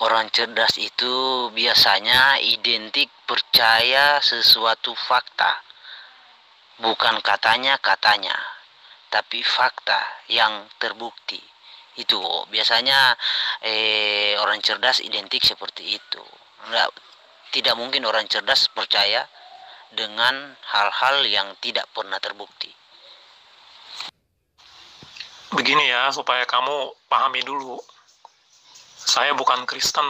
Orang cerdas itu biasanya identik percaya sesuatu fakta. Bukan katanya katanya, tapi fakta yang terbukti. Itu biasanya eh, orang cerdas identik seperti itu. Nggak, tidak mungkin orang cerdas percaya dengan hal-hal yang tidak pernah terbukti. Begini ya, supaya kamu pahami dulu saya bukan Kristen,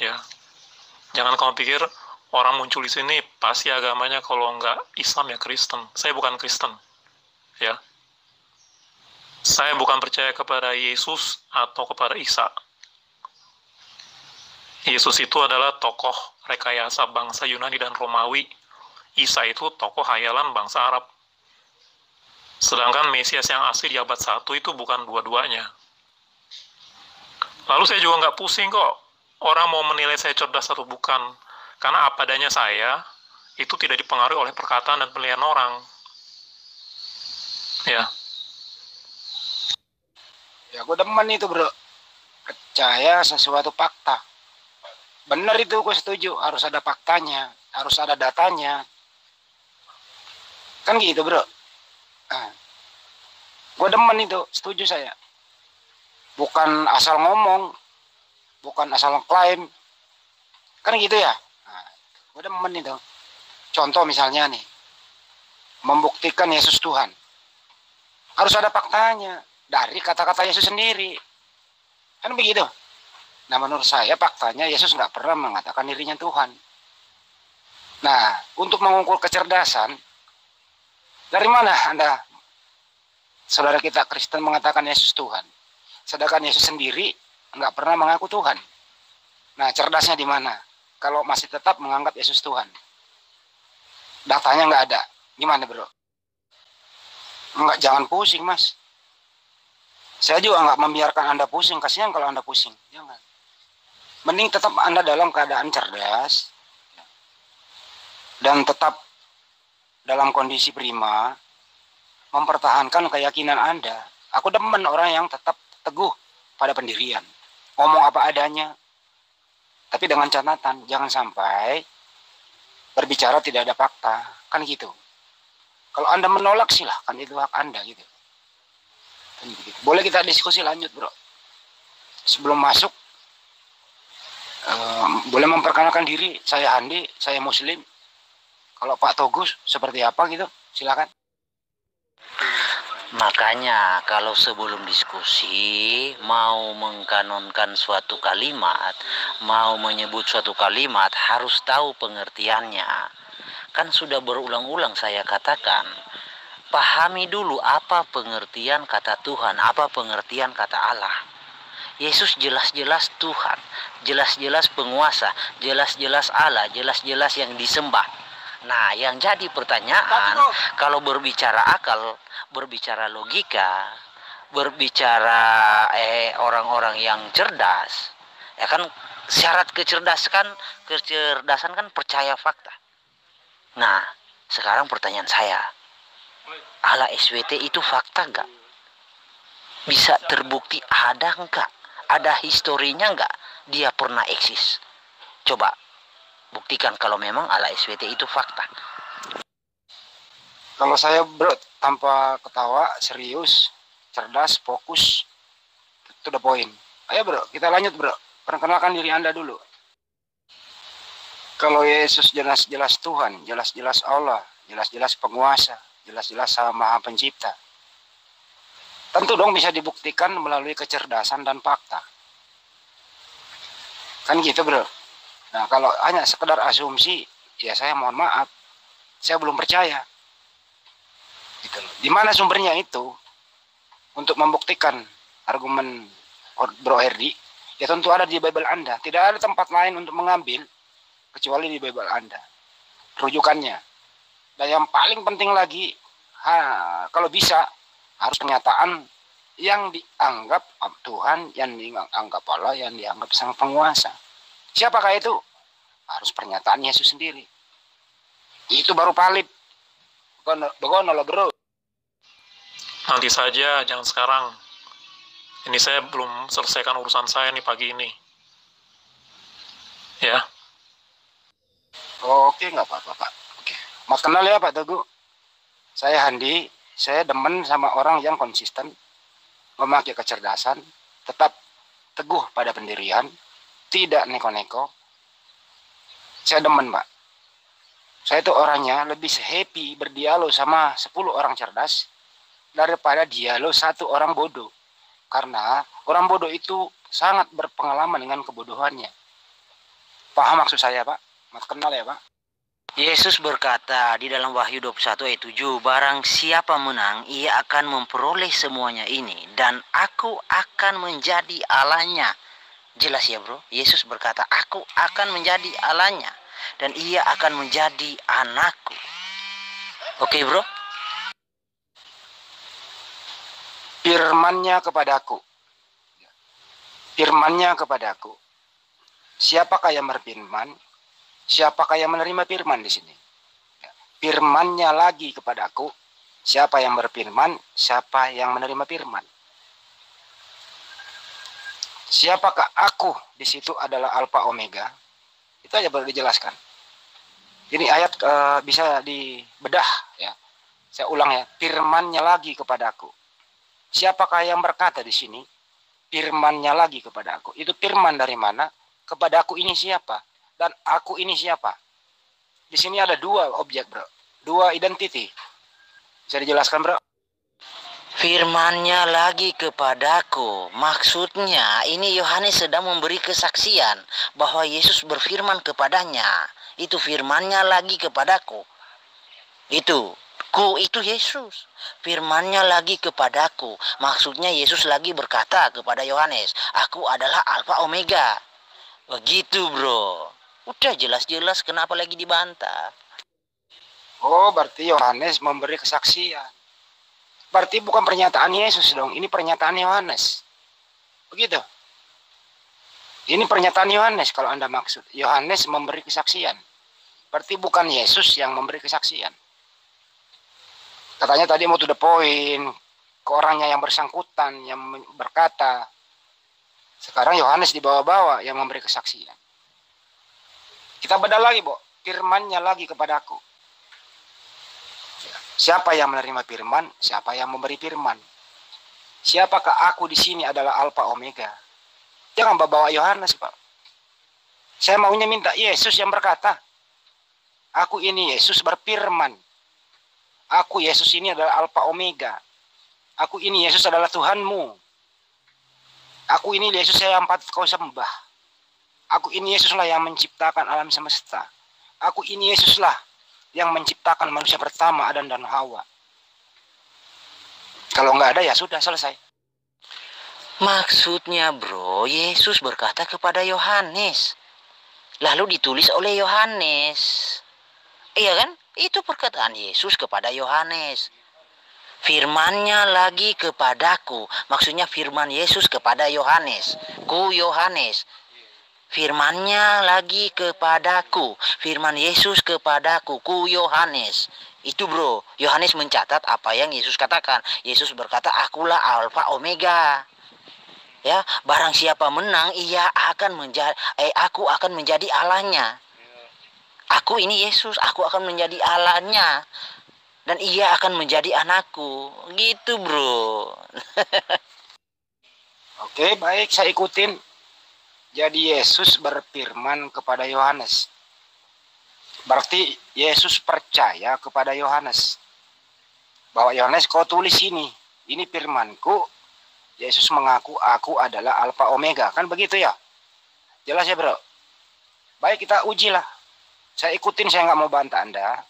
ya. Jangan kamu pikir orang muncul di sini pasti agamanya kalau nggak Islam ya Kristen. Saya bukan Kristen, ya. Saya bukan percaya kepada Yesus atau kepada Isa. Yesus itu adalah tokoh rekayasa bangsa Yunani dan Romawi. Isa itu tokoh hayalan bangsa Arab. Sedangkan Mesias yang asli di abad 1 itu bukan dua-duanya. Lalu saya juga nggak pusing kok orang mau menilai saya cerdas atau bukan. Karena apa adanya saya itu tidak dipengaruhi oleh perkataan dan penilaian orang. Ya. Ya gue demen itu bro. Percaya sesuatu fakta. Bener itu gue setuju. Harus ada faktanya. Harus ada datanya. Kan gitu bro. Nah, gue demen itu. Setuju saya bukan asal ngomong bukan asal klaim. Kan gitu ya? Nah, udah men itu contoh misalnya nih membuktikan Yesus Tuhan. Harus ada faktanya dari kata-kata Yesus sendiri. Kan begitu? Nah menurut saya faktanya Yesus nggak pernah mengatakan dirinya Tuhan. Nah untuk mengukur kecerdasan dari mana anda saudara kita Kristen mengatakan Yesus Tuhan Sedangkan Yesus sendiri nggak pernah mengaku Tuhan. Nah, cerdasnya di mana? Kalau masih tetap menganggap Yesus Tuhan. Datanya nggak ada. Gimana, bro? Nggak, jangan pusing, mas. Saya juga nggak membiarkan Anda pusing. Kasihan kalau Anda pusing. Jangan. Mending tetap Anda dalam keadaan cerdas. Dan tetap dalam kondisi prima. Mempertahankan keyakinan Anda. Aku demen orang yang tetap teguh pada pendirian. Ngomong apa adanya. Tapi dengan catatan, jangan sampai berbicara tidak ada fakta. Kan gitu. Kalau Anda menolak silahkan itu hak Anda gitu. Kan gitu. Boleh kita diskusi lanjut bro. Sebelum masuk, um, boleh memperkenalkan diri. Saya Andi, saya Muslim. Kalau Pak Togus seperti apa gitu, silakan. Makanya kalau sebelum diskusi mau mengkanonkan suatu kalimat, mau menyebut suatu kalimat harus tahu pengertiannya. Kan sudah berulang-ulang saya katakan, pahami dulu apa pengertian kata Tuhan, apa pengertian kata Allah. Yesus jelas-jelas Tuhan, jelas-jelas penguasa, jelas-jelas Allah, jelas-jelas yang disembah. Nah, yang jadi pertanyaan, kalau berbicara akal, berbicara logika, berbicara eh orang-orang yang cerdas, ya kan syarat kecerdasan kecerdasan kan percaya fakta. Nah, sekarang pertanyaan saya, ala SWT itu fakta enggak? Bisa terbukti ada enggak? Ada historinya enggak? Dia pernah eksis. Coba buktikan kalau memang ala SWT itu fakta. Kalau saya bro tanpa ketawa, serius, cerdas, fokus, itu udah poin. Ayo bro, kita lanjut bro. Perkenalkan diri anda dulu. Kalau Yesus jelas-jelas Tuhan, jelas-jelas Allah, jelas-jelas penguasa, jelas-jelas maha pencipta. Tentu dong bisa dibuktikan melalui kecerdasan dan fakta. Kan gitu bro. Nah kalau hanya sekedar asumsi, ya saya mohon maaf. Saya belum percaya gitu. Di mana sumbernya itu untuk membuktikan argumen Bro Herdi? Ya tentu ada di Bible Anda. Tidak ada tempat lain untuk mengambil kecuali di Bible Anda. Rujukannya. Dan yang paling penting lagi, ha, kalau bisa harus pernyataan yang dianggap Tuhan, yang dianggap Allah, yang dianggap sang penguasa. Siapakah itu? Harus pernyataan Yesus sendiri. Itu baru valid. Begono lo bro. Nanti saja, jangan sekarang. Ini saya belum selesaikan urusan saya nih pagi ini. Ya. Oke, nggak apa-apa, Pak. Oke. Mas kenal ya, Pak Teguh. Saya Handi. Saya demen sama orang yang konsisten, memakai kecerdasan, tetap teguh pada pendirian, tidak neko-neko. Saya demen, Pak. Saya itu orangnya lebih happy berdialog sama 10 orang cerdas daripada dialog satu orang bodoh. Karena orang bodoh itu sangat berpengalaman dengan kebodohannya. Paham maksud saya, Pak? Mas kenal ya, Pak? Yesus berkata di dalam Wahyu 21 ayat 7, Barang siapa menang, ia akan memperoleh semuanya ini, dan aku akan menjadi Allahnya. Jelas ya bro, Yesus berkata, aku akan menjadi Allahnya, dan ia akan menjadi anakku. Oke bro? Firmannya kepadaku. Firmannya kepadaku. Siapakah yang berfirman? Siapakah yang menerima firman di sini? Firmannya lagi kepadaku. Siapa yang berfirman? Siapa yang menerima firman? Siapakah aku di situ adalah Alfa Omega? Itu aja baru dijelaskan. Ini ayat e, bisa dibedah ya. Saya ulang ya, firmannya lagi kepadaku. Siapakah yang berkata di sini? Firmannya lagi kepada aku. Itu firman dari mana? Kepada aku ini siapa? dan aku ini siapa. Di sini ada dua objek, bro. Dua identiti. Bisa dijelaskan, bro? Firmannya lagi kepadaku. Maksudnya ini Yohanes sedang memberi kesaksian bahwa Yesus berfirman kepadanya. Itu firmannya lagi kepadaku. Itu. Ku itu Yesus. Firmannya lagi kepadaku. Maksudnya Yesus lagi berkata kepada Yohanes. Aku adalah Alfa Omega. Begitu bro. Udah jelas-jelas kenapa lagi dibantah. Oh, berarti Yohanes memberi kesaksian. Berarti bukan pernyataan Yesus dong, ini pernyataan Yohanes. Begitu. Ini pernyataan Yohanes kalau Anda maksud. Yohanes memberi kesaksian. Berarti bukan Yesus yang memberi kesaksian. Katanya tadi mau to the point, ke orangnya yang bersangkutan, yang berkata. Sekarang Yohanes dibawa-bawa yang memberi kesaksian. Kita bedah lagi, Bu. Firmannya lagi kepadaku. Siapa yang menerima firman? Siapa yang memberi firman? Siapakah aku di sini adalah Alfa Omega? Jangan bawa Yohanes, Pak. Saya maunya minta Yesus yang berkata, Aku ini Yesus berfirman. Aku Yesus ini adalah Alfa Omega. Aku ini Yesus adalah Tuhanmu. Aku ini Yesus yang patut kau sembah. Aku ini Yesuslah yang menciptakan alam semesta. Aku ini Yesuslah yang menciptakan manusia pertama Adam dan Hawa. Kalau nggak ada ya sudah selesai. Maksudnya bro, Yesus berkata kepada Yohanes. Lalu ditulis oleh Yohanes. Iya kan? Itu perkataan Yesus kepada Yohanes. Firmannya lagi kepadaku. Maksudnya firman Yesus kepada Yohanes. Ku Yohanes firmannya lagi kepadaku. Firman Yesus kepadaku ku Yohanes. Itu bro Yohanes mencatat apa yang Yesus katakan. Yesus berkata akulah alfa omega. Ya barang siapa menang ia akan menjadi eh aku akan menjadi Allahnya. Aku ini Yesus aku akan menjadi Allahnya. Dan ia akan menjadi anakku. Gitu bro. Oke baik saya ikutin jadi Yesus berfirman kepada Yohanes. Berarti Yesus percaya kepada Yohanes. Bahwa Yohanes kau tulis ini. Ini firmanku. Yesus mengaku aku adalah Alfa Omega. Kan begitu ya? Jelas ya bro? Baik kita ujilah. Saya ikutin, saya nggak mau bantah Anda.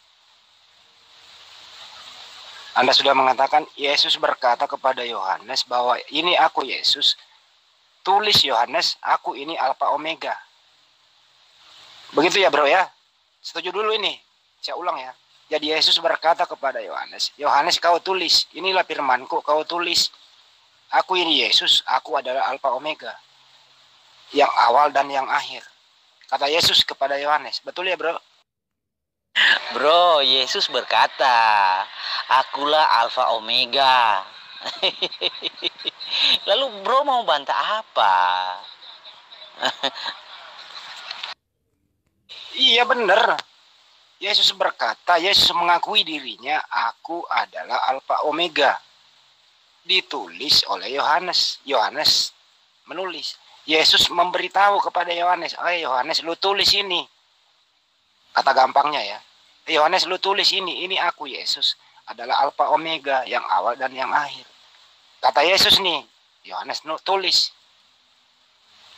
Anda sudah mengatakan Yesus berkata kepada Yohanes bahwa ini aku Yesus tulis Yohanes, aku ini Alfa Omega. Begitu ya bro ya. Setuju dulu ini. Saya ulang ya. Jadi Yesus berkata kepada Yohanes, Yohanes kau tulis, inilah firmanku, kau tulis. Aku ini Yesus, aku adalah Alfa Omega. Yang awal dan yang akhir. Kata Yesus kepada Yohanes. Betul ya bro? Bro, Yesus berkata, akulah Alfa Omega. Lalu bro mau bantah apa? Iya benar. Yesus berkata, Yesus mengakui dirinya, aku adalah Alfa Omega. Ditulis oleh Yohanes. Yohanes menulis. Yesus memberitahu kepada Yohanes, "Oh Yohanes, lu tulis ini." Kata gampangnya ya. Yohanes lu tulis ini, ini aku Yesus adalah Alfa Omega, yang awal dan yang akhir. Kata Yesus nih, Yohanes tulis.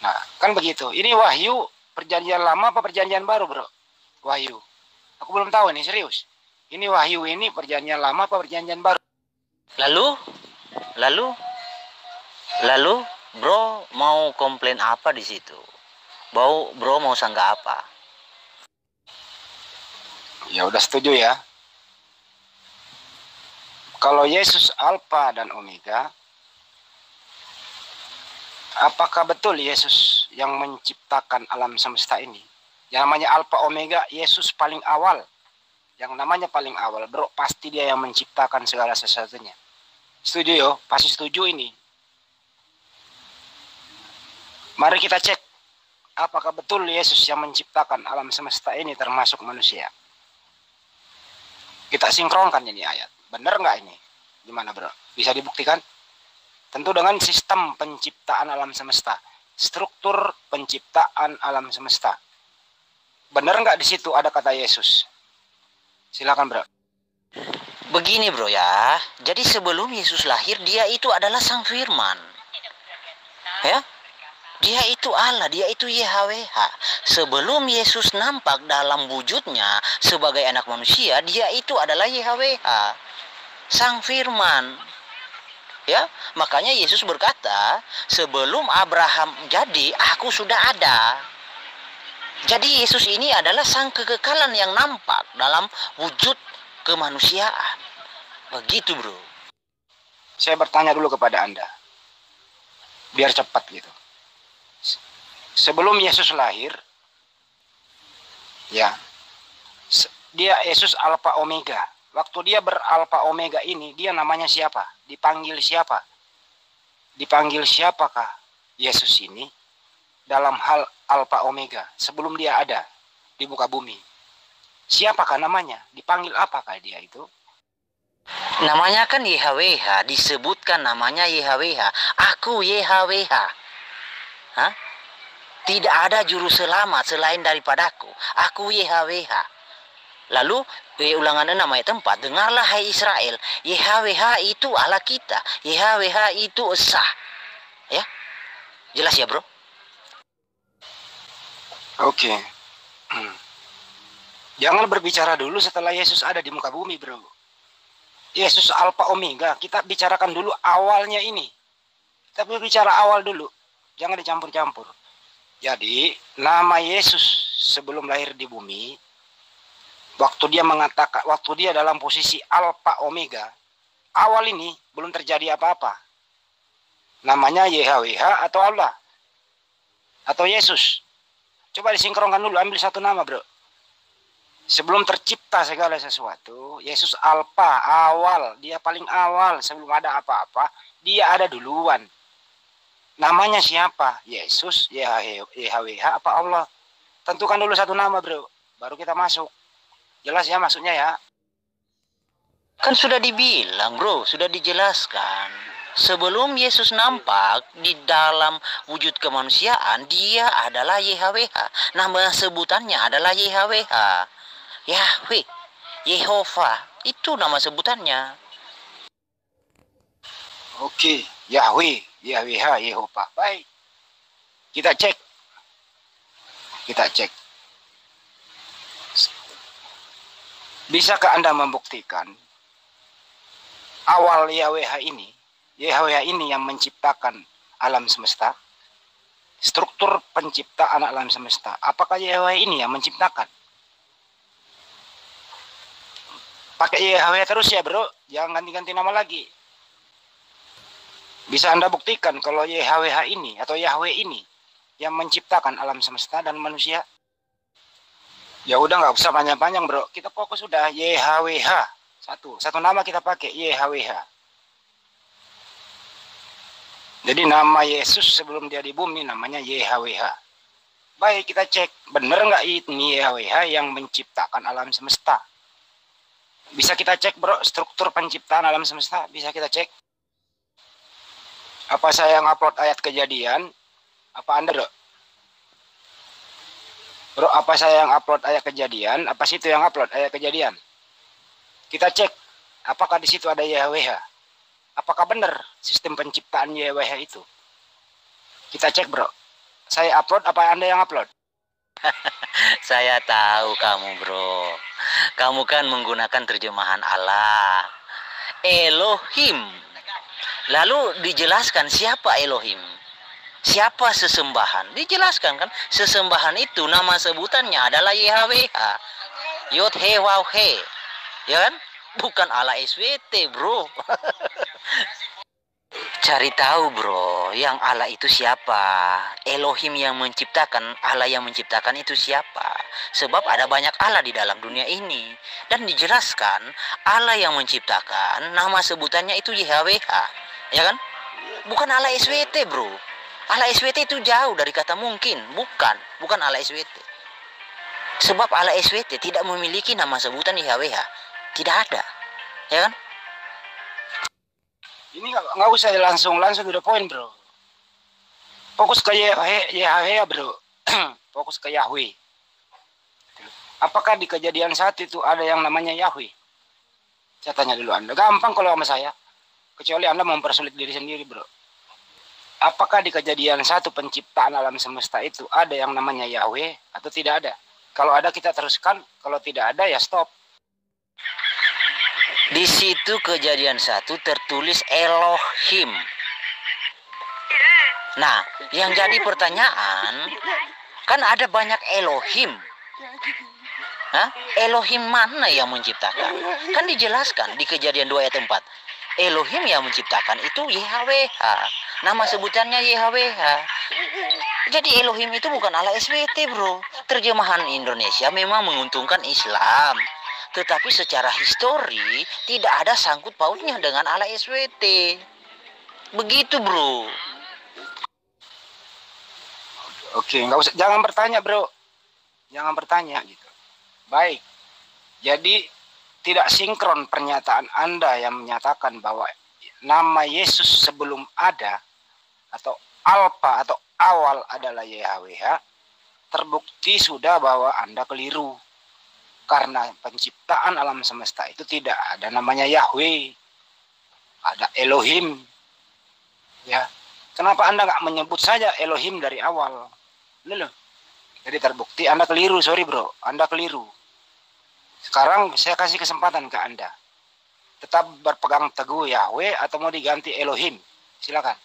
Nah, kan begitu. Ini wahyu perjanjian lama apa perjanjian baru, Bro? Wahyu. Aku belum tahu nih serius. Ini wahyu ini perjanjian lama apa perjanjian baru? Lalu, lalu, lalu, bro mau komplain apa di situ? Bau, bro mau sanggah apa? Ya udah setuju ya. Kalau Yesus Alfa dan Omega, apakah betul Yesus yang menciptakan alam semesta ini? Yang namanya Alpha Omega, Yesus paling awal. Yang namanya paling awal, bro, pasti dia yang menciptakan segala sesuatunya. Setuju yo? Pasti setuju ini. Mari kita cek apakah betul Yesus yang menciptakan alam semesta ini termasuk manusia. Kita sinkronkan ini ayat. Benar nggak ini? Gimana bro? Bisa dibuktikan? Tentu dengan sistem penciptaan alam semesta. Struktur penciptaan alam semesta. Benar nggak di situ ada kata Yesus? Silakan bro. Begini bro ya, jadi sebelum Yesus lahir dia itu adalah sang firman. Ya, dia itu Allah, dia itu YHWH. Sebelum Yesus nampak dalam wujudnya sebagai anak manusia, dia itu adalah YHWH. Sang firman. Ya, makanya Yesus berkata, sebelum Abraham jadi, aku sudah ada. Jadi Yesus ini adalah sang kekekalan yang nampak dalam wujud kemanusiaan. Begitu bro. Saya bertanya dulu kepada Anda. Biar cepat gitu. Sebelum Yesus lahir, ya, dia Yesus Alfa Omega. Waktu dia beralfa Omega ini, dia namanya siapa? Dipanggil siapa? Dipanggil siapakah Yesus ini? dalam hal Alpha Omega sebelum dia ada di muka bumi. Siapakah namanya? Dipanggil apakah dia itu? Namanya kan YHWH, disebutkan namanya YHWH. Aku YHWH. Hah? Tidak ada juru selamat selain daripadaku. Aku YHWH. Lalu ulangan namanya tempat. Dengarlah hai Israel. YHWH itu Allah kita. YHWH itu Esa. Ya. Jelas ya, Bro? Oke. Okay. Jangan berbicara dulu setelah Yesus ada di muka bumi, bro. Yesus Alpha Omega. Kita bicarakan dulu awalnya ini. Kita berbicara awal dulu. Jangan dicampur-campur. Jadi, nama Yesus sebelum lahir di bumi, waktu dia mengatakan, waktu dia dalam posisi Alpha Omega, awal ini belum terjadi apa-apa. Namanya YHWH atau Allah. Atau Yesus. Coba disinkronkan dulu, ambil satu nama bro. Sebelum tercipta segala sesuatu, Yesus Alfa, awal, dia paling awal sebelum ada apa-apa, dia ada duluan. Namanya siapa? Yesus, YHWH, apa Allah? Tentukan dulu satu nama bro, baru kita masuk. Jelas ya maksudnya ya? Kan sudah dibilang bro, sudah dijelaskan sebelum Yesus nampak di dalam wujud kemanusiaan, dia adalah YHWH. Nama sebutannya adalah YHWH. Yahweh, Yehova, itu nama sebutannya. Oke, Yahweh, YHWH, Yehova. Baik. Kita cek. Kita cek. Bisakah Anda membuktikan awal YHWH ini YHWH ini yang menciptakan alam semesta. Struktur penciptaan alam semesta. Apakah YHWH ini yang menciptakan? Pakai YHWH terus ya bro. Jangan ganti-ganti nama lagi. Bisa Anda buktikan kalau YHWH ini atau Yahweh ini yang menciptakan alam semesta dan manusia. Ya udah nggak usah panjang-panjang bro. Kita fokus sudah YHWH. Satu. Satu nama kita pakai YHWH. Jadi nama Yesus sebelum dia di bumi namanya YHWH. Baik, kita cek. Benar nggak ini YHWH yang menciptakan alam semesta? Bisa kita cek bro, struktur penciptaan alam semesta. Bisa kita cek. Apa saya yang upload ayat kejadian? Apa Anda bro? Bro, apa saya yang upload ayat kejadian? Apa situ yang upload ayat kejadian? Kita cek. Apakah di situ ada YHWH? Apakah benar sistem penciptaan YHWH itu? Kita cek bro. Saya upload apa Anda yang upload? Saya tahu kamu bro. Kamu kan menggunakan terjemahan Allah. Elohim. Lalu dijelaskan siapa Elohim? Siapa sesembahan? Dijelaskan kan sesembahan itu nama sebutannya adalah YHWH. Yod He Waw He. Ya kan? Bukan Allah SWT bro. Cari tahu bro, yang Allah itu siapa? Elohim yang menciptakan, Allah yang menciptakan itu siapa? Sebab ada banyak Allah di dalam dunia ini. Dan dijelaskan, Allah yang menciptakan, nama sebutannya itu YHWH. Ya kan? Bukan Allah SWT bro. Allah SWT itu jauh dari kata mungkin. Bukan, bukan Allah SWT. Sebab Allah SWT tidak memiliki nama sebutan YHWH. Tidak ada. Ya kan? Ini nggak usah langsung langsung to the point bro. Fokus ke Yahweh bro. Fokus ke Yahweh. Apakah di kejadian saat itu ada yang namanya Yahweh? Saya tanya dulu Anda. Gampang kalau sama saya. Kecuali Anda mempersulit diri sendiri bro. Apakah di kejadian satu penciptaan alam semesta itu ada yang namanya Yahweh atau tidak ada? Kalau ada kita teruskan, kalau tidak ada ya stop. Di situ kejadian satu tertulis Elohim. Nah, yang jadi pertanyaan, kan ada banyak Elohim. Hah? Elohim mana yang menciptakan? Kan dijelaskan di kejadian 2 ayat 4. Elohim yang menciptakan itu YHWH. Nama sebutannya YHWH. Jadi Elohim itu bukan Allah SWT bro. Terjemahan Indonesia memang menguntungkan Islam. Tetapi secara histori tidak ada sangkut pautnya dengan ala SWT. Begitu bro. Oke, nggak usah, jangan bertanya bro, jangan bertanya gitu. Baik, jadi tidak sinkron pernyataan Anda yang menyatakan bahwa nama Yesus sebelum ada atau alfa atau awal adalah YHWH terbukti sudah bahwa Anda keliru. Karena penciptaan alam semesta itu tidak ada namanya Yahweh ada Elohim. Ya kenapa anda nggak menyebut saja Elohim dari awal? Loh. Jadi terbukti anda keliru. Sorry bro. Anda keliru sekarang saya kasih kesempatan ke anda. Tetap berpegang teguh Yahweh atau mau diganti Elohim. Silakan.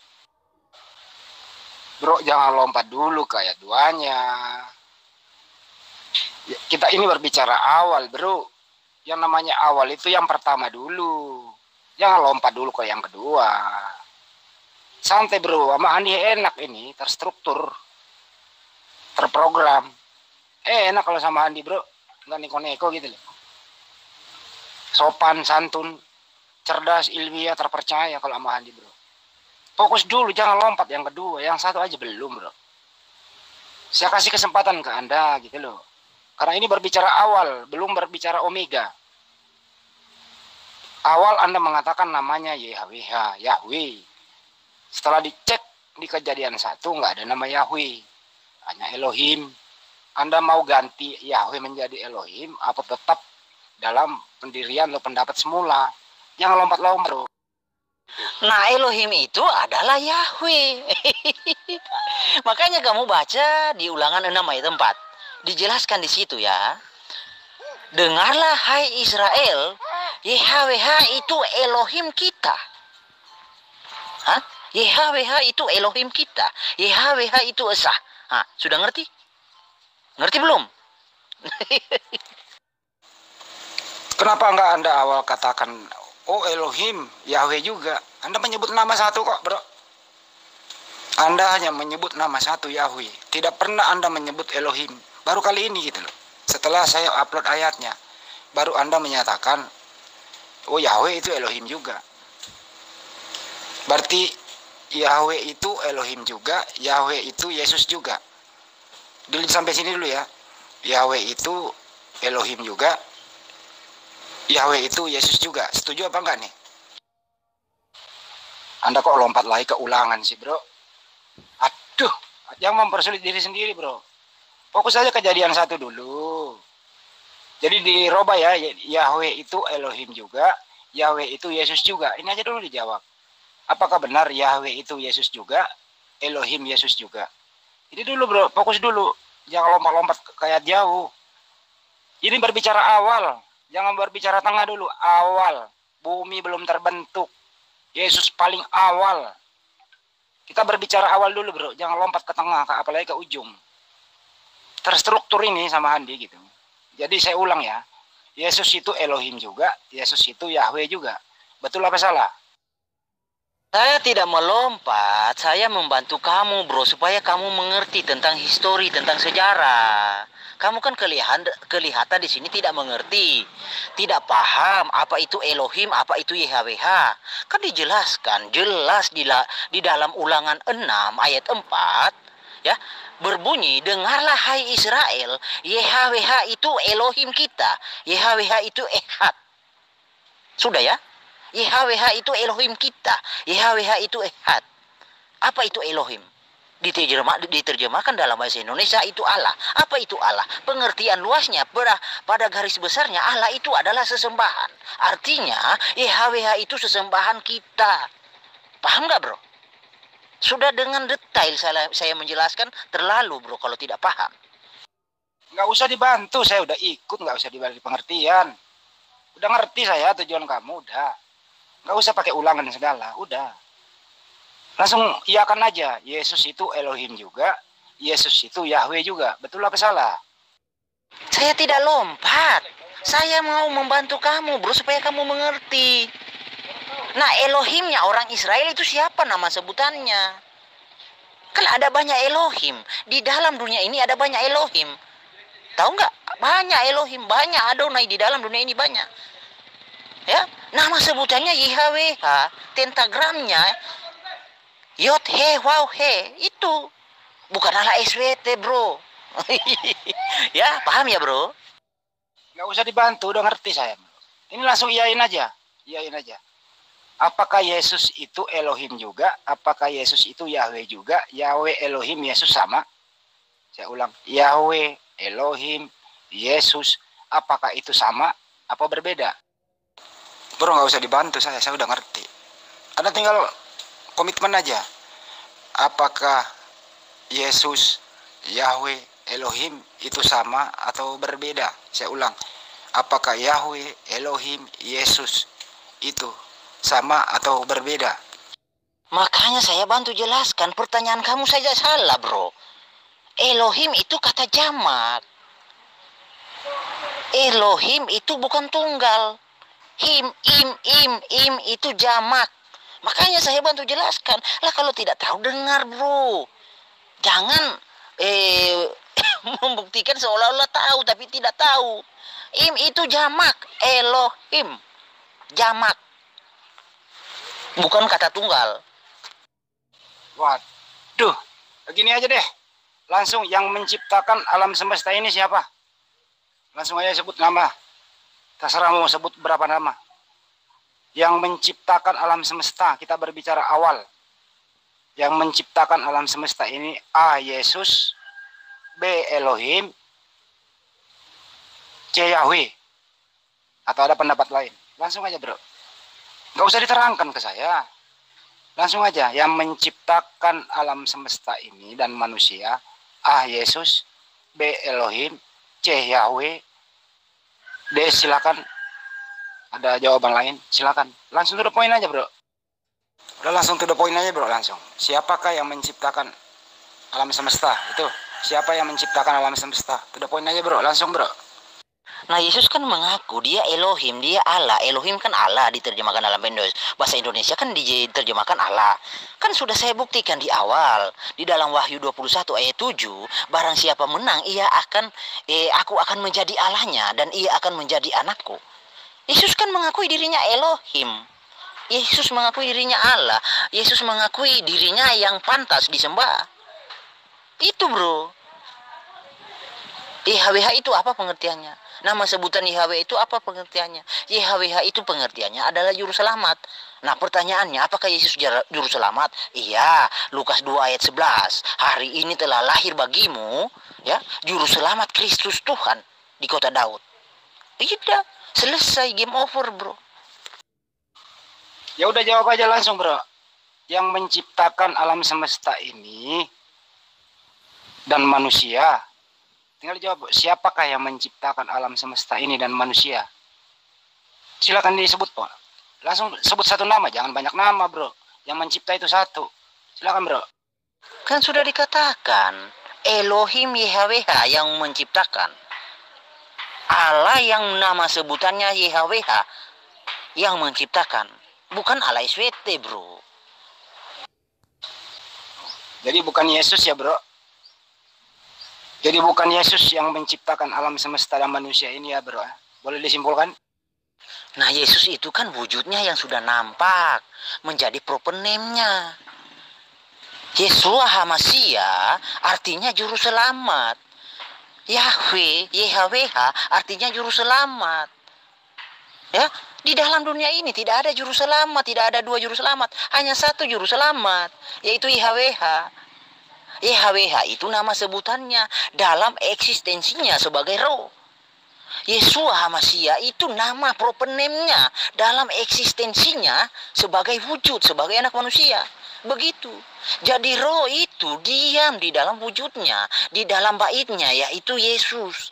Bro jangan lompat dulu ke ayat duanya. Ya, kita ini berbicara awal bro. Yang namanya awal itu yang pertama dulu. Jangan lompat dulu ke yang kedua. Santai bro. Sama Andi enak ini terstruktur terprogram. Eh enak kalau sama Andi bro. Nggak neko-neko gitu loh sopan santun cerdas ilmiah terpercaya kalau sama Andi bro fokus dulu jangan lompat yang kedua yang satu aja belum bro saya kasih kesempatan ke anda gitu loh karena ini berbicara awal, belum berbicara omega. Awal Anda mengatakan namanya YHWH, Yahweh. Setelah dicek di kejadian satu, nggak ada nama Yahweh. Hanya Elohim. Anda mau ganti Yahweh menjadi Elohim, apa tetap dalam pendirian atau pendapat semula? Jangan lompat-lompat. Nah Elohim itu adalah Yahweh. Makanya kamu baca di ulangan 6 ayat 4 dijelaskan di situ ya. Dengarlah hai Israel, YHWH itu Elohim kita. Hah? YHWH itu Elohim kita. YHWH itu Esa. Sudah ngerti? Ngerti belum? Kenapa enggak Anda awal katakan, oh Elohim, Yahweh juga. Anda menyebut nama satu kok, bro. Anda hanya menyebut nama satu Yahweh. Tidak pernah Anda menyebut Elohim. Baru kali ini gitu loh. Setelah saya upload ayatnya, baru Anda menyatakan, oh Yahweh itu Elohim juga. Berarti Yahweh itu Elohim juga, Yahweh itu Yesus juga. dulu sampai sini dulu ya Yahweh itu Elohim juga Yahweh itu Yesus juga. Setuju apa enggak nih? Anda kok lompat lagi ke ulangan sih bro? Aduh jangan mempersulit diri sendiri bro. Fokus saja kejadian satu dulu. Jadi diroba ya Yahweh itu Elohim juga Yahweh itu Yesus juga. Ini aja dulu dijawab. Apakah benar Yahweh itu Yesus juga Elohim Yesus juga? Ini dulu bro. Fokus dulu. Jangan lompat-lompat kayak jauh. Ini berbicara awal jangan berbicara tengah dulu. Awal. Bumi belum terbentuk. Yesus paling awal. Kita berbicara awal dulu bro. Jangan lompat ke tengah apalagi ke ujung. Terstruktur ini sama Handi gitu. Jadi saya ulang ya. Yesus itu Elohim juga. Yesus itu Yahweh juga. Betul apa salah? Saya tidak melompat, saya membantu kamu bro supaya kamu mengerti tentang histori, tentang sejarah. Kamu kan kelihatan kelihatan di sini tidak mengerti, tidak paham apa itu Elohim, apa itu YHWH. Kan dijelaskan jelas di, di dalam Ulangan 6 ayat 4 ya berbunyi dengarlah hai Israel YHWH itu Elohim kita YHWH itu Ehad sudah ya YHWH itu Elohim kita. YHWH itu Ehad. Apa itu Elohim? Diterjemah, diterjemahkan dalam bahasa Indonesia itu Allah. Apa itu Allah? Pengertian luasnya pada, pada garis besarnya Allah itu adalah sesembahan. Artinya YHWH itu sesembahan kita. Paham nggak bro? Sudah dengan detail saya, saya menjelaskan terlalu bro kalau tidak paham. Nggak usah dibantu, saya udah ikut, nggak usah dibalik pengertian. Udah ngerti saya tujuan kamu, udah. Nggak usah pakai ulangan segala, udah. Langsung iakan aja, Yesus itu Elohim juga, Yesus itu Yahweh juga. Betul apa salah? Saya tidak lompat. Saya mau membantu kamu, bro, supaya kamu mengerti. Nah, Elohimnya orang Israel itu siapa nama sebutannya? Kan ada banyak Elohim. Di dalam dunia ini ada banyak Elohim. Tahu nggak? Banyak Elohim, banyak Adonai di dalam dunia ini banyak. Ya, nama sebutannya YHWH, tentagramnya Yot He Wow He itu bukan ala SWT bro. ya paham ya bro? Gak usah dibantu, udah ngerti saya. Ini langsung iyain aja, iyain aja. Apakah Yesus itu Elohim juga? Apakah Yesus itu Yahweh juga? Yahweh Elohim Yesus sama? Saya ulang, Yahweh Elohim Yesus, apakah itu sama? Apa berbeda? bro nggak usah dibantu saya saya udah ngerti anda tinggal komitmen aja. Apakah Yesus Yahweh Elohim itu sama atau berbeda? Saya ulang. Apakah Yahweh Elohim Yesus itu sama atau berbeda? Makanya saya bantu jelaskan pertanyaan kamu saja salah bro. Elohim itu kata jamak Elohim itu bukan tunggal. Him, im, im, im itu jamak. Makanya saya bantu jelaskan. Lah kalau tidak tahu dengar bro. Jangan eh membuktikan seolah-olah tahu tapi tidak tahu. Im itu jamak. Elohim. Jamak. Bukan kata tunggal. Waduh. Begini aja deh. Langsung yang menciptakan alam semesta ini siapa? Langsung aja sebut nama. Terserah mau sebut berapa nama. Yang menciptakan alam semesta, kita berbicara awal. Yang menciptakan alam semesta ini A. Yesus, B. Elohim, C. Yahweh. Atau ada pendapat lain. Langsung aja bro. Gak usah diterangkan ke saya. Langsung aja, yang menciptakan alam semesta ini dan manusia, A. Yesus, B. Elohim, C. Yahweh, Des silakan. Ada jawaban lain? Silakan. Langsung to the point aja, Bro. Udah langsung to the point aja, Bro, langsung. Siapakah yang menciptakan alam semesta? Itu. Siapa yang menciptakan alam semesta? To the point aja, Bro. Langsung, Bro. Nah Yesus kan mengaku dia Elohim, dia Allah. Elohim kan Allah diterjemahkan dalam bahasa Indonesia kan diterjemahkan Allah. Kan sudah saya buktikan di awal di dalam Wahyu 21 ayat 7, barang siapa menang ia akan eh aku akan menjadi Allahnya dan ia akan menjadi anakku. Yesus kan mengakui dirinya Elohim. Yesus mengakui dirinya Allah. Yesus mengakui dirinya yang pantas disembah. Itu bro. YHWH itu apa pengertiannya? Nama sebutan YHWH itu apa pengertiannya? YHWH itu pengertiannya adalah juru selamat. Nah pertanyaannya, apakah Yesus juru selamat? Iya, Lukas 2 ayat 11. Hari ini telah lahir bagimu, ya, juru selamat Kristus Tuhan di kota Daud. Tidak, selesai game over, bro. Ya udah jawab aja langsung, bro. Yang menciptakan alam semesta ini dan manusia. Tinggal jawab, siapakah yang menciptakan alam semesta ini dan manusia? Silakan disebut, Pak. Langsung sebut satu nama, jangan banyak nama, bro. Yang mencipta itu satu. Silakan, bro. Kan sudah dikatakan, Elohim YHWH yang menciptakan. Allah yang nama sebutannya YHWH yang menciptakan. Bukan Allah SWT, bro. Jadi bukan Yesus ya, bro. Jadi bukan Yesus yang menciptakan alam semesta dan manusia ini ya, bro. Boleh disimpulkan? Nah Yesus itu kan wujudnya yang sudah nampak menjadi propenemnya. Yesua Hamasia artinya juru selamat. Yahweh, YHWH artinya juru selamat. Ya, di dalam dunia ini tidak ada juru selamat, tidak ada dua juru selamat, hanya satu juru selamat, yaitu YHWH. YHWH itu nama sebutannya dalam eksistensinya sebagai roh. Yesua Hamasia itu nama propenemnya dalam eksistensinya sebagai wujud, sebagai anak manusia. Begitu. Jadi roh itu diam di dalam wujudnya, di dalam baitnya yaitu Yesus.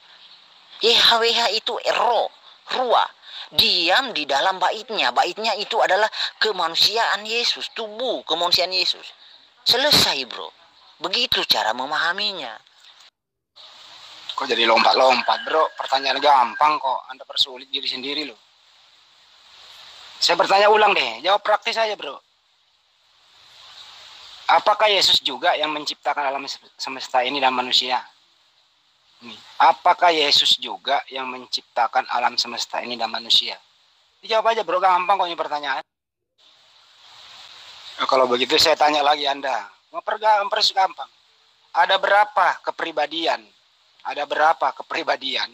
YHWH itu roh, ruah. Diam di dalam baitnya. Baitnya itu adalah kemanusiaan Yesus, tubuh kemanusiaan Yesus. Selesai bro. Begitu cara memahaminya. Kok jadi lompat-lompat, bro? Pertanyaan gampang kok. Anda persulit diri sendiri loh. Saya bertanya ulang deh. Jawab praktis saja, bro. Apakah Yesus juga yang menciptakan alam semesta ini dan manusia? Apakah Yesus juga yang menciptakan alam semesta ini dan manusia? Dijawab aja, bro. Gampang kok ini pertanyaan. Nah, kalau begitu saya tanya lagi Anda. Mempergampang, gampang. Ada berapa kepribadian ada berapa kepribadian,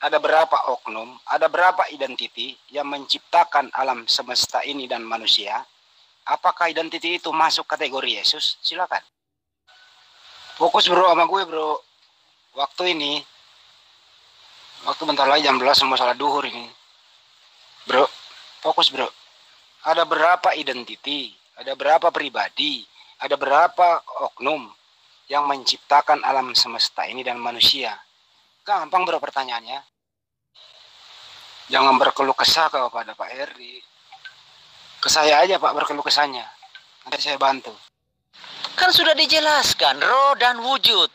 ada berapa oknum, ada berapa identiti yang menciptakan alam semesta ini dan manusia. Apakah identiti itu masuk kategori Yesus? Silakan. Fokus bro sama gue bro. Waktu ini, waktu bentar lagi jam 12 masalah duhur ini. Bro, fokus bro. Ada berapa identiti, ada berapa pribadi, ada berapa oknum, yang menciptakan alam semesta ini dan manusia? Gampang bro pertanyaannya. Jangan berkeluh kesah kepada Pak Heri. Ke saya aja Pak berkeluh kesahnya. Nanti saya bantu. Kan sudah dijelaskan roh dan wujud.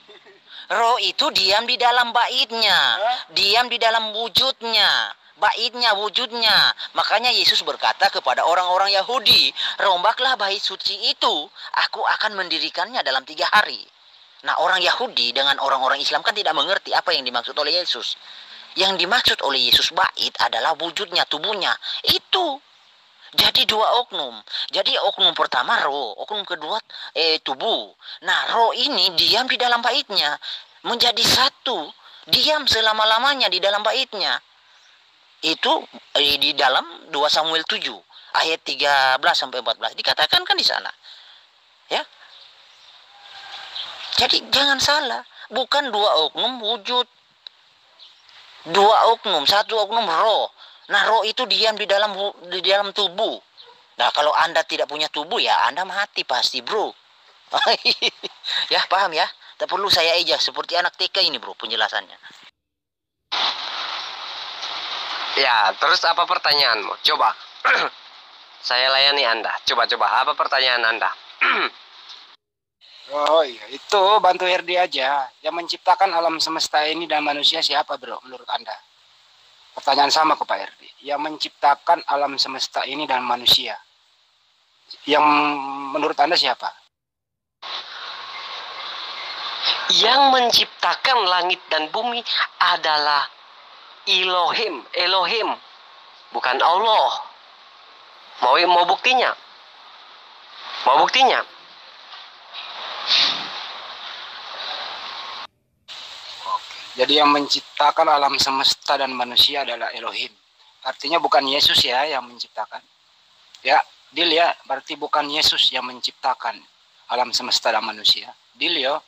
Roh itu diam di dalam baitnya, diam di dalam wujudnya baitnya, wujudnya. Makanya Yesus berkata kepada orang-orang Yahudi, rombaklah bait suci itu, aku akan mendirikannya dalam tiga hari. Nah orang Yahudi dengan orang-orang Islam kan tidak mengerti apa yang dimaksud oleh Yesus. Yang dimaksud oleh Yesus bait adalah wujudnya, tubuhnya. Itu. Jadi dua oknum. Jadi oknum pertama roh, oknum kedua eh, tubuh. Nah roh ini diam di dalam baitnya. Menjadi satu. Diam selama-lamanya di dalam baitnya. Itu eh, di dalam 2 Samuel 7 ayat 13 sampai 14 dikatakan kan di sana. Ya, jadi jangan salah, bukan dua oknum wujud. Dua oknum, satu oknum roh. Nah, roh itu diam di dalam di dalam tubuh. Nah, kalau Anda tidak punya tubuh ya Anda mati pasti, Bro. ya, paham ya? Tak perlu saya eja seperti anak TK ini, Bro, penjelasannya. Ya, terus apa pertanyaanmu? Coba. saya layani Anda. Coba-coba apa pertanyaan Anda? Oh iya, itu bantu RD aja. Yang menciptakan alam semesta ini dan manusia siapa bro menurut Anda? Pertanyaan sama ke Pak RD. Yang menciptakan alam semesta ini dan manusia. Yang menurut Anda siapa? Yang menciptakan langit dan bumi adalah Elohim, Elohim, bukan Allah. Mau mau buktinya? Mau buktinya? Jadi yang menciptakan alam semesta dan manusia adalah Elohim. Artinya bukan Yesus ya yang menciptakan. Ya, deal ya. Berarti bukan Yesus yang menciptakan alam semesta dan manusia. Deal ya.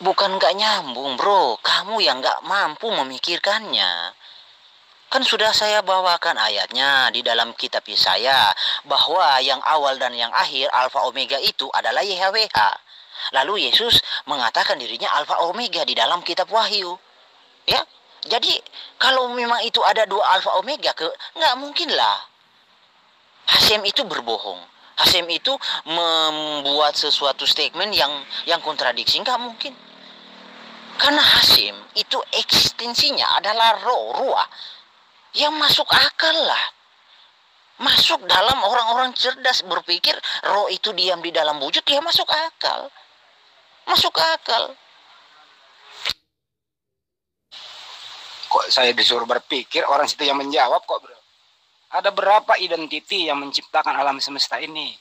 Bukan nggak nyambung, bro. Kamu yang nggak mampu memikirkannya. Kan sudah saya bawakan ayatnya di dalam kitab Yesaya bahwa yang awal dan yang akhir Alfa Omega itu adalah YHWH. Lalu Yesus mengatakan dirinya Alfa Omega di dalam kitab Wahyu. Ya, jadi kalau memang itu ada dua Alfa Omega ke nggak mungkin lah. Hasem itu berbohong. Hasem itu membuat sesuatu statement yang yang kontradiksi nggak mungkin. Karena Hasim itu eksistensinya adalah roh, ruah yang masuk akal lah. Masuk dalam orang-orang cerdas berpikir roh itu diam di dalam wujud, ya masuk akal. Masuk akal. Kok saya disuruh berpikir, orang situ yang menjawab kok bro. Ada berapa identiti yang menciptakan alam semesta ini?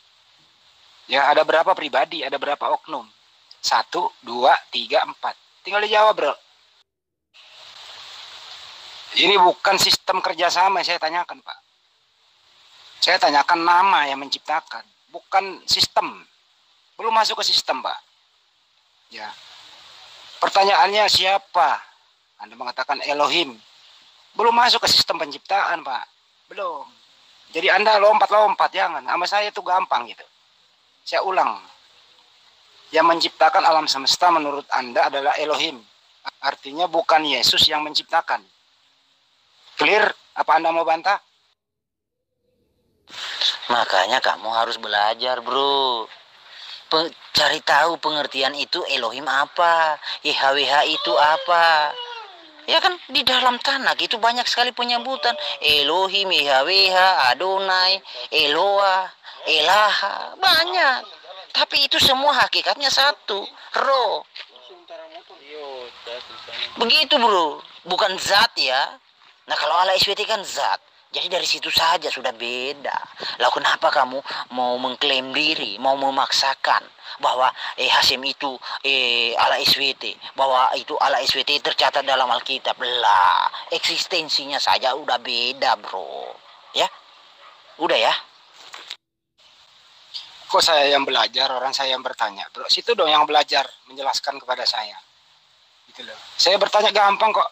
Ya, ada berapa pribadi, ada berapa oknum? Satu, dua, tiga, empat. Tinggal dijawab bro. Ini bukan sistem kerjasama saya tanyakan, Pak. Saya tanyakan nama yang menciptakan, bukan sistem. Belum masuk ke sistem, Pak. Ya. Pertanyaannya siapa? Anda mengatakan Elohim. Belum masuk ke sistem penciptaan, Pak. Belum. Jadi Anda lompat-lompat, jangan. Sama saya itu gampang gitu. Saya ulang. Yang menciptakan alam semesta menurut Anda adalah Elohim. Artinya bukan Yesus yang menciptakan. Clear? Apa Anda mau bantah? Makanya kamu harus belajar, bro. Cari tahu pengertian itu Elohim apa, YHWH itu apa. Ya kan di dalam tanah itu banyak sekali penyebutan Elohim, YHWH, Adonai, Eloah, Elaha, banyak. Tapi itu semua hakikatnya satu, roh. Begitu bro, bukan zat ya. Nah kalau ala SWT kan zat. Jadi dari situ saja sudah beda. Lalu kenapa kamu mau mengklaim diri, mau memaksakan bahwa eh Hasim itu eh ala SWT, bahwa itu ala SWT tercatat dalam Alkitab. Lah, eksistensinya saja udah beda, Bro. Ya? Udah ya? Kok saya yang belajar, orang saya yang bertanya. Bro, situ dong yang belajar menjelaskan kepada saya. Gitu loh. Saya bertanya gampang kok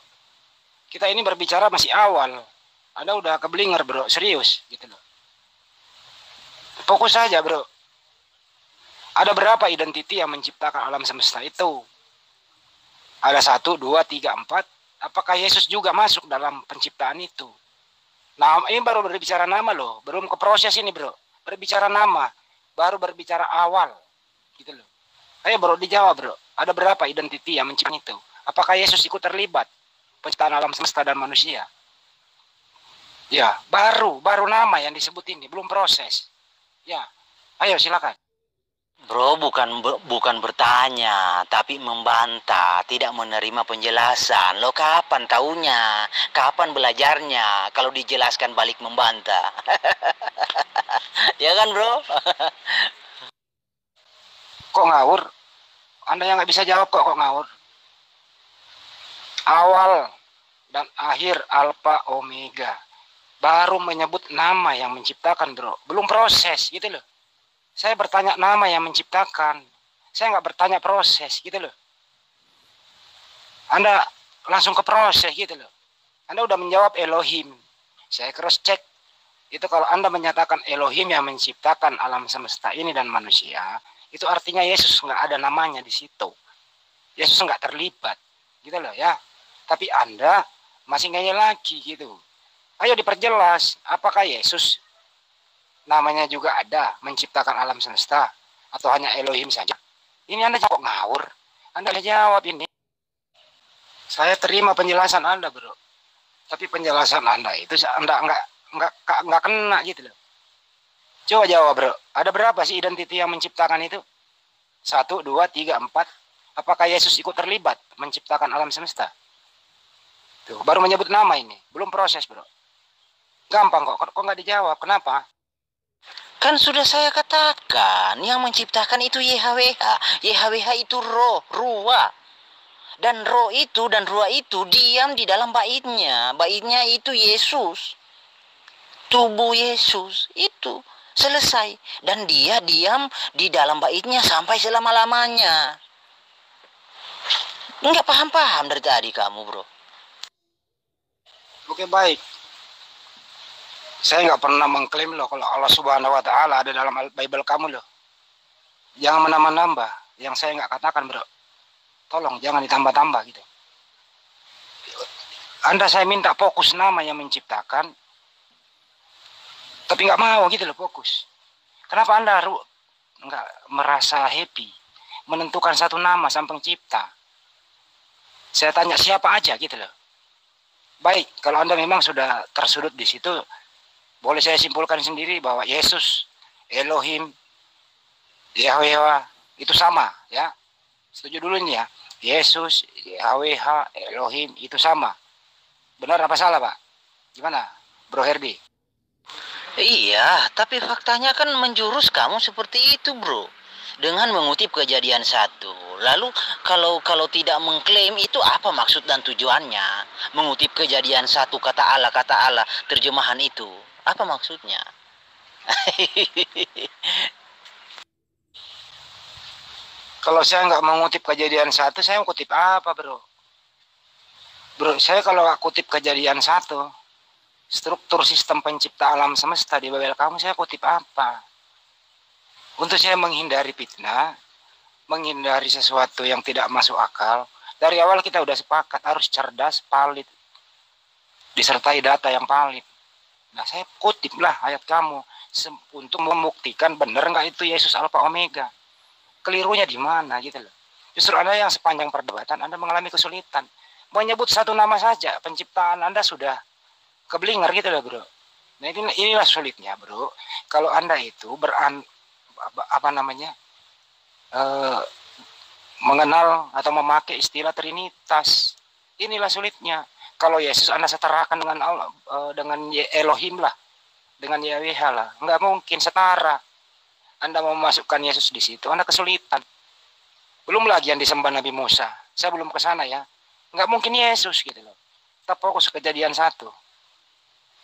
kita ini berbicara masih awal. Anda udah keblinger bro, serius gitu loh. Fokus saja bro. Ada berapa identiti yang menciptakan alam semesta itu? Ada satu, dua, tiga, empat. Apakah Yesus juga masuk dalam penciptaan itu? Nah, ini baru berbicara nama loh. Belum ke proses ini bro. Berbicara nama. Baru berbicara awal. Gitu loh. Ayo bro, dijawab bro. Ada berapa identiti yang menciptakan itu? Apakah Yesus ikut terlibat? penciptaan alam semesta dan manusia. Ya, baru, baru nama yang disebut ini, belum proses. Ya, ayo silakan. Bro, bukan bukan bertanya, tapi membantah, tidak menerima penjelasan. Lo kapan taunya? Kapan belajarnya? Kalau dijelaskan balik membantah. ya kan, Bro? kok ngawur? Anda yang nggak bisa jawab kok kok ngawur? awal dan akhir alfa omega baru menyebut nama yang menciptakan bro. Belum proses gitu loh. Saya bertanya nama yang menciptakan. Saya nggak bertanya proses gitu loh. Anda langsung ke proses gitu loh. Anda udah menjawab Elohim. Saya cross check itu kalau anda menyatakan Elohim yang menciptakan alam semesta ini dan manusia itu artinya Yesus nggak ada namanya di situ. Yesus nggak terlibat gitu loh ya. Tapi Anda masih ngeyel lagi gitu. Ayo diperjelas, apakah Yesus namanya juga ada menciptakan alam semesta atau hanya Elohim saja? Ini Anda kok ngawur? Anda jawab ini. Saya terima penjelasan Anda, Bro. Tapi penjelasan Anda itu Anda enggak enggak enggak kena gitu loh. Coba jawab, Bro. Ada berapa sih identiti yang menciptakan itu? Satu, dua, tiga, empat. Apakah Yesus ikut terlibat menciptakan alam semesta? Tuh, baru menyebut nama ini, belum proses bro. Gampang kok, kok nggak dijawab, kenapa? Kan sudah saya katakan, yang menciptakan itu YHWH. YHWH itu roh, ruah. Dan roh itu dan ruah itu diam di dalam baitnya. Baitnya itu Yesus. Tubuh Yesus itu selesai. Dan dia diam di dalam baitnya sampai selama-lamanya. Enggak paham-paham dari tadi kamu bro. Oke baik. Saya nggak pernah mengklaim loh kalau Allah Subhanahu Wa Taala ada dalam Bible kamu loh. Jangan menambah-nambah. Yang saya nggak katakan bro. Tolong jangan ditambah-tambah gitu. Anda saya minta fokus nama yang menciptakan, tapi nggak mau gitu loh fokus. Kenapa Anda nggak merasa happy menentukan satu nama sang pencipta? Saya tanya siapa aja gitu loh. Baik, kalau Anda memang sudah tersudut di situ, boleh saya simpulkan sendiri bahwa Yesus, Elohim, Yahweh itu sama ya. Setuju dulu ini ya. Yesus, Yahweh, Elohim itu sama. Benar apa salah, Pak? Gimana, Bro Herdi? Iya, tapi faktanya kan menjurus kamu seperti itu, Bro dengan mengutip kejadian satu. Lalu kalau kalau tidak mengklaim itu apa maksud dan tujuannya? Mengutip kejadian satu kata Allah kata Allah terjemahan itu apa maksudnya? kalau saya nggak mengutip kejadian satu, saya mengutip apa, bro? Bro, saya kalau kutip kejadian satu, struktur sistem pencipta alam semesta di Babel kamu, saya kutip apa? Untuk saya menghindari fitnah, menghindari sesuatu yang tidak masuk akal, dari awal kita sudah sepakat harus cerdas, valid, disertai data yang valid. Nah saya kutip lah ayat kamu untuk membuktikan benar nggak itu Yesus Alfa Omega. Kelirunya di mana gitu loh. Justru Anda yang sepanjang perdebatan Anda mengalami kesulitan. Menyebut satu nama saja, penciptaan Anda sudah keblinger gitu loh bro. Nah ini, inilah sulitnya bro. Kalau Anda itu beran, apa, namanya uh, mengenal atau memakai istilah Trinitas. Inilah sulitnya. Kalau Yesus Anda setarakan dengan Allah, uh, dengan Elohim lah, dengan Yahweh lah, nggak mungkin setara. Anda mau memasukkan Yesus di situ, Anda kesulitan. Belum lagi yang disembah Nabi Musa. Saya belum ke sana ya. Nggak mungkin Yesus gitu loh. Kita fokus kejadian satu.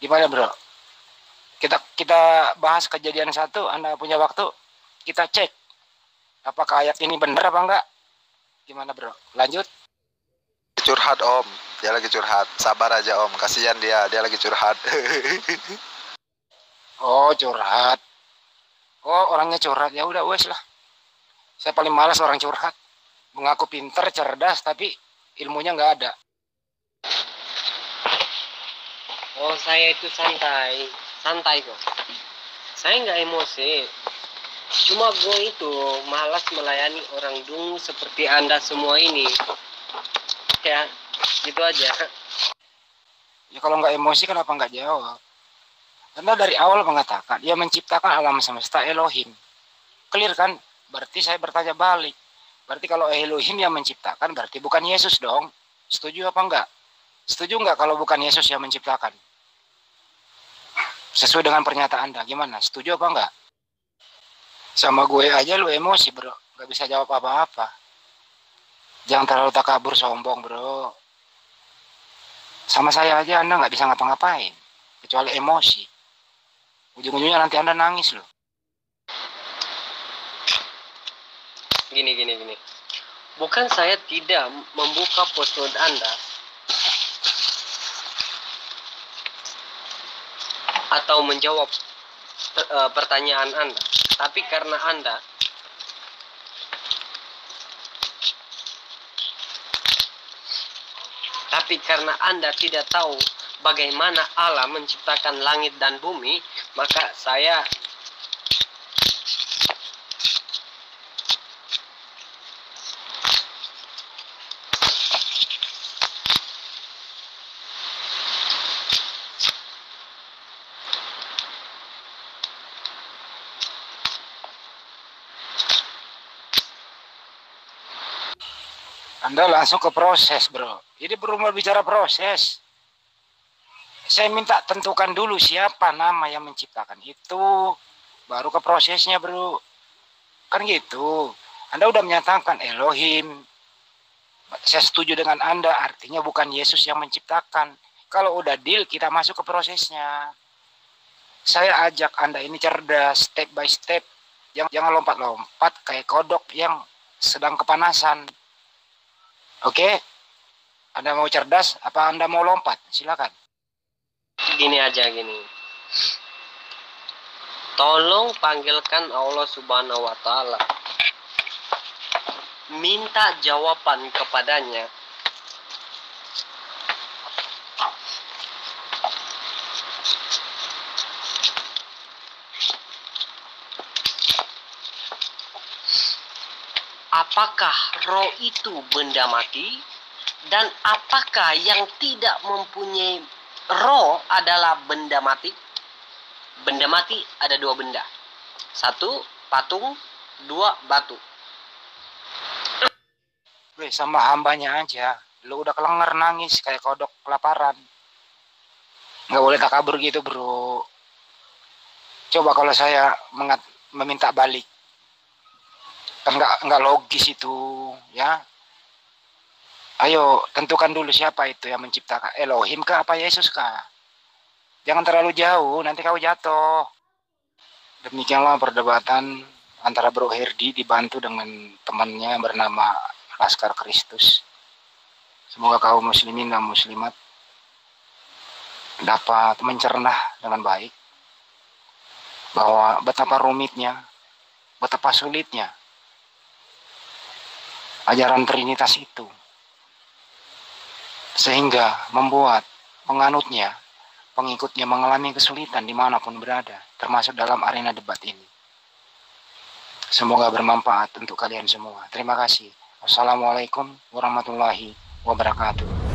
Gimana bro? Kita kita bahas kejadian satu. Anda punya waktu? kita cek apakah ayat ini benar apa enggak gimana bro lanjut curhat om. Dia lagi curhat. Sabar aja om. Kasihan dia. Dia lagi curhat. Oh curhat. Oh orangnya curhat. Ya udah wes lah. Saya paling malas orang curhat. Mengaku pinter cerdas tapi ilmunya nggak ada. Oh saya itu santai. Santai kok. Saya nggak emosi. Cuma gue itu malas melayani orang dungu seperti Anda semua ini. Ya, gitu aja. Ya kalau nggak emosi kenapa nggak jawab? Karena dari awal mengatakan dia menciptakan alam semesta Elohim. Clear kan? Berarti saya bertanya balik. Berarti kalau Elohim yang menciptakan berarti bukan Yesus dong. Setuju apa enggak? Setuju enggak kalau bukan Yesus yang menciptakan? Sesuai dengan pernyataan Anda, gimana? Setuju apa enggak? sama gue aja lu emosi bro gak bisa jawab apa-apa jangan terlalu takabur sombong bro. Sama saya aja anda nggak bisa ngapa-ngapain. Kecuali emosi. Ujung-ujungnya nanti anda nangis loh. Gini gini gini. Bukan saya tidak membuka postcode anda. Atau menjawab uh, pertanyaan anda. Tapi karena Anda tapi karena Anda tidak tahu bagaimana Allah menciptakan langit dan bumi, maka saya Anda langsung ke proses, bro. Ini belum bicara proses. Saya minta tentukan dulu siapa nama yang menciptakan itu. Baru ke prosesnya, bro. Kan gitu. Anda udah menyatakan Elohim. Saya setuju dengan Anda, artinya bukan Yesus yang menciptakan. Kalau udah deal, kita masuk ke prosesnya. Saya ajak Anda ini cerdas, step by step. Jangan, jangan lompat-lompat kayak kodok yang sedang kepanasan. Oke? Anda mau cerdas, apa Anda mau lompat? Silakan. Gini aja gini. Tolong panggilkan Allah Subhanahu wa taala. Minta jawaban kepadanya. Apakah roh itu benda mati dan apakah yang tidak mempunyai roh adalah benda mati? Benda mati ada dua benda. Satu, patung. Dua, batu. Weh, sama hambanya aja. Lu udah kelenger nangis kayak kodok kelaparan. Nggak boleh kabur gitu bro. Coba kalau saya mengat, meminta balik. Kan nggak, nggak logis itu ya. Ayo tentukan dulu siapa itu yang menciptakan. Elohim kah apa Yesus kah? Jangan terlalu jauh, nanti kau jatuh. Demikianlah perdebatan antara Bro Herdi dibantu dengan temannya bernama Laskar Kristus. Semoga kaum muslimin dan muslimat dapat mencerna dengan baik bahwa betapa rumitnya, betapa sulitnya ajaran Trinitas itu. Sehingga membuat penganutnya, pengikutnya mengalami kesulitan di mana pun berada, termasuk dalam arena debat ini. Semoga bermanfaat untuk kalian semua. Terima kasih. Wassalamualaikum warahmatullahi wabarakatuh.